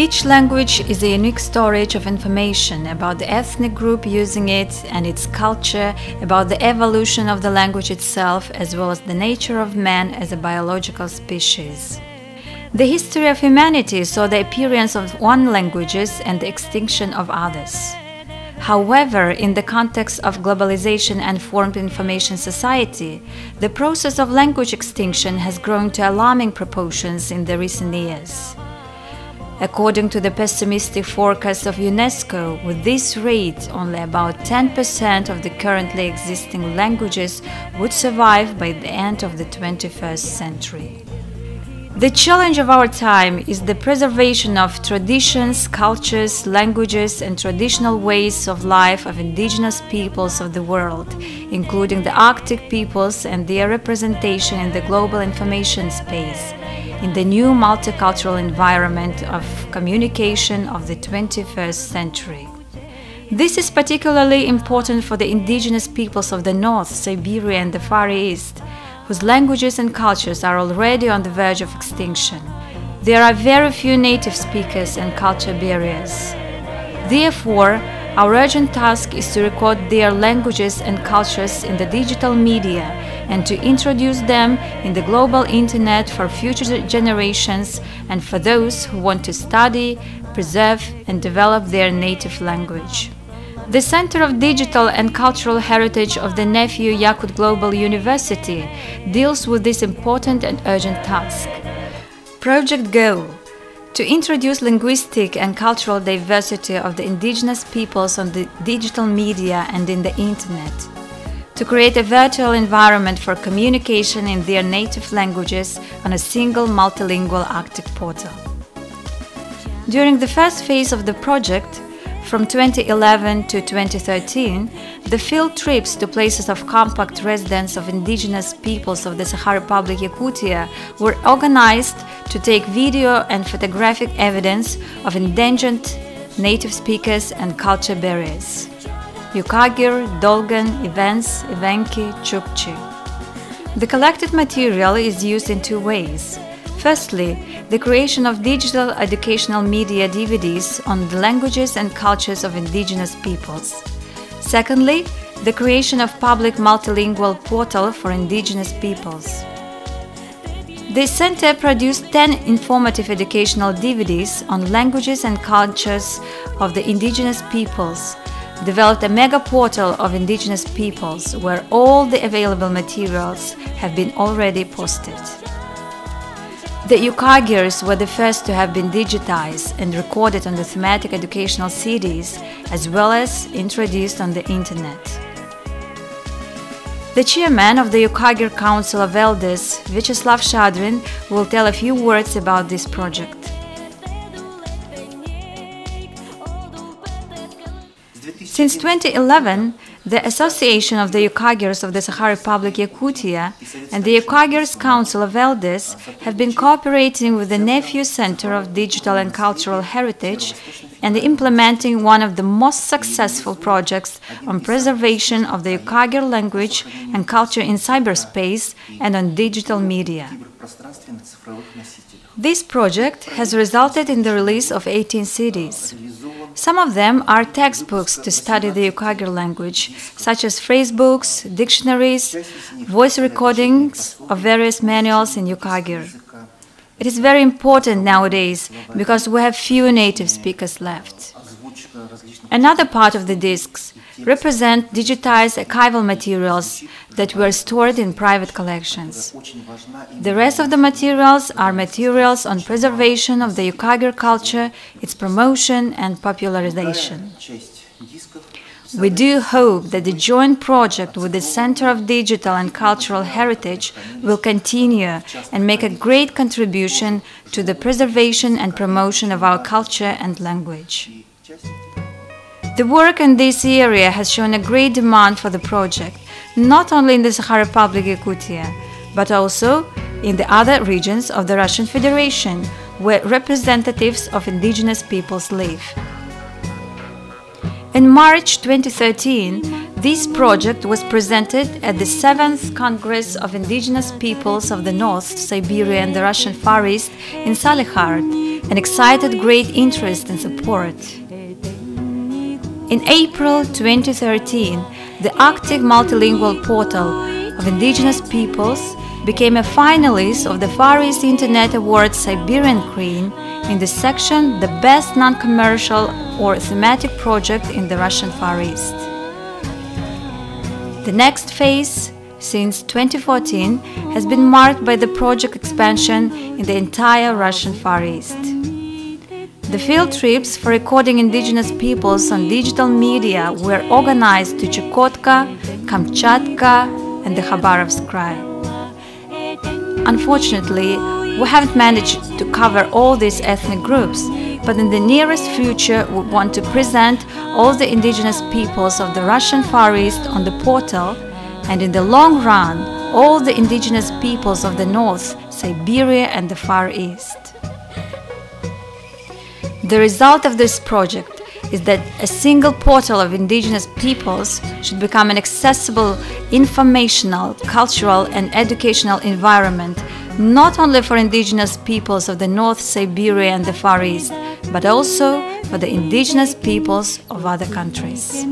Each language is a unique storage of information about the ethnic group using it and its culture, about the evolution of the language itself, as well as the nature of man as a biological species. The history of humanity saw the appearance of one languages and the extinction of others. However, in the context of globalization and formed information society, the process of language extinction has grown to alarming proportions in the recent years. According to the pessimistic forecast of UNESCO, with this rate, only about 10% of the currently existing languages would survive by the end of the 21st century. The challenge of our time is the preservation of traditions, cultures, languages, and traditional ways of life of indigenous peoples of the world, including the Arctic peoples and their representation in the global information space in the new multicultural environment of communication of the 21st century. This is particularly important for the indigenous peoples of the North, Siberia, and the Far East, whose languages and cultures are already on the verge of extinction. There are very few native speakers and culture barriers. Therefore, our urgent task is to record their languages and cultures in the digital media and to introduce them in the global internet for future generations and for those who want to study, preserve, and develop their native language. The Center of Digital and Cultural Heritage of the NEFU Yakut Global University deals with this important and urgent task. Project Go to introduce linguistic and cultural diversity of the indigenous peoples on the digital media and in the internet to create a virtual environment for communication in their native languages on a single multilingual Arctic portal. During the first phase of the project, from 2011 to 2013, the field trips to places of compact residence of indigenous peoples of the Sakha Republic Yakutia were organized to take video and photographic evidence of endangered native speakers and culture barriers. Yukagir, Dolgan, Evens, Evenki, Chukchi. The collected material is used in two ways. Firstly, the creation of digital educational media DVDs on the languages and cultures of indigenous peoples. Secondly, the creation of public multilingual portal for indigenous peoples. The center produced 10 informative educational DVDs on languages and cultures of the indigenous peoples developed a mega portal of indigenous peoples where all the available materials have been already posted. The Yukagirs were the first to have been digitized and recorded on the thematic educational CDs as well as introduced on the internet. The chairman of the Yukagir Council of Elders, Vyacheslav Shadrin, will tell a few words about this project. Since 2011, the Association of the Yukagirs of the Sakha Republic Yakutia and the Yukagirs Council of Elders have been cooperating with the NEFU Center of Digital and Cultural Heritage and implementing one of the most successful projects on preservation of the Yukagir language and culture in cyberspace and on digital media. This project has resulted in the release of 18 CDs. Some of them are textbooks to study the Yukagir language, such as phrasebooks, dictionaries, voice recordings of various manuals in Yukagir. It is very important nowadays because we have few native speakers left. Another part of the discs represent digitized archival materials that were stored in private collections. The rest of the materials are materials on preservation of the Yukagir culture, its promotion and popularization. We do hope that the joint project with the Center of Digital and Cultural Heritage will continue and make a great contribution to the preservation and promotion of our culture and language. The work in this area has shown a great demand for the project, not only in the Sakha Republic Yakutia, but also in the other regions of the Russian Federation, where representatives of indigenous peoples live. In March 2013, this project was presented at the 7th Congress of Indigenous Peoples of the North, Siberia, and the Russian Far East in Salekhard, and excited great interest and support. In April 2013, the Arctic Multilingual Portal of Indigenous Peoples became a finalist of the Far East Internet Awards Siberian Queen in the section The Best Non-Commercial or Thematic Project in the Russian Far East. The next phase, since 2014, has been marked by the project expansion in the entire Russian Far East. The field trips for recording indigenous peoples on digital media were organized to Chukotka, Kamchatka, and the Khabarovsk Krai. Unfortunately, we haven't managed to cover all these ethnic groups, but in the nearest future we want to present all the indigenous peoples of the Russian Far East on the portal, and in the long run, all the indigenous peoples of the North, Siberia and the Far East. The result of this project is that a single portal of indigenous peoples should become an accessible informational, cultural, and educational environment not only for indigenous peoples of the North Siberia and the Far East, but also for the indigenous peoples of other countries.